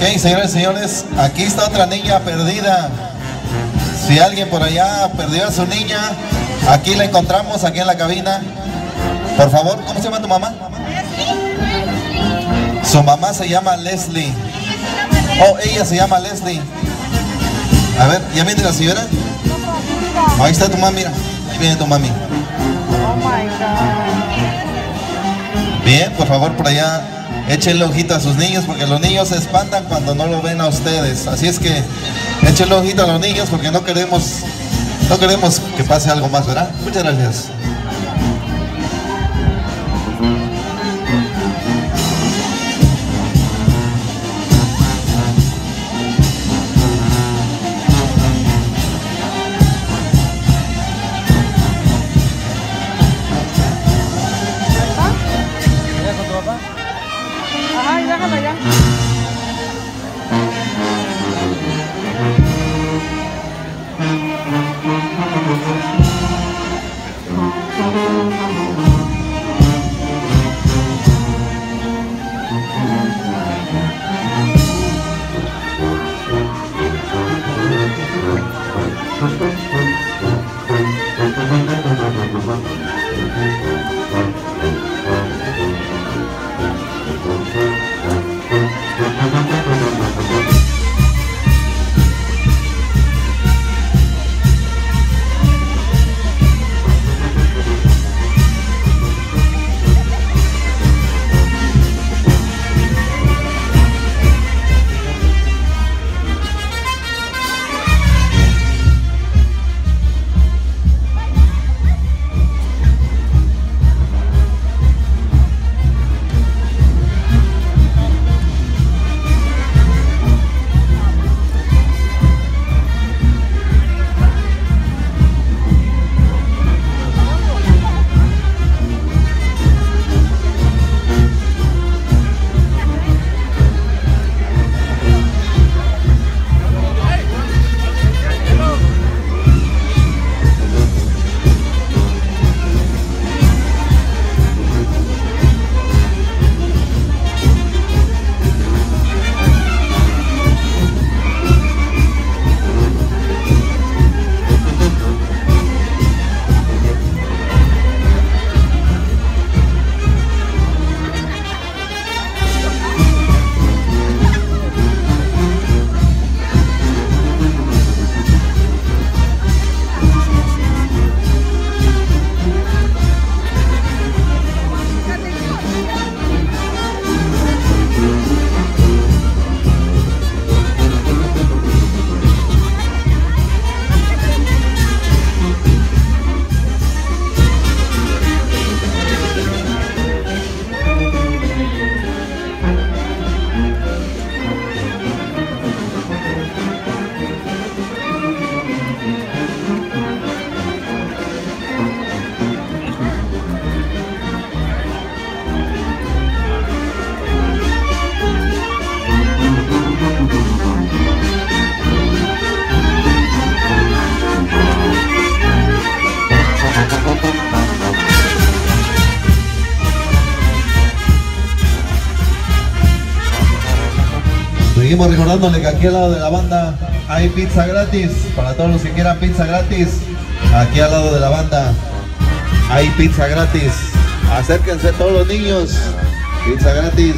Ok, señores y señores, aquí está otra niña perdida. Si alguien por allá perdió a su niña, aquí la encontramos, aquí en la cabina. Por favor, ¿cómo se llama tu mamá? Su mamá se llama Leslie. Oh, ella se llama Leslie. A ver, ¿ya viene la señora? Ahí está tu mami, mira. Ahí viene tu mami. Oh my God. Bien, por favor, por allá échenle ojito a sus niños porque los niños se espantan cuando no lo ven a ustedes. Así es que échenle ojito a los niños porque no queremos, no queremos que pase algo más, ¿verdad? Muchas gracias. Recordándole que aquí al lado de la banda hay pizza gratis. Para todos los que quieran pizza gratis, aquí al lado de la banda hay pizza gratis. Acérquense todos los niños. Pizza gratis.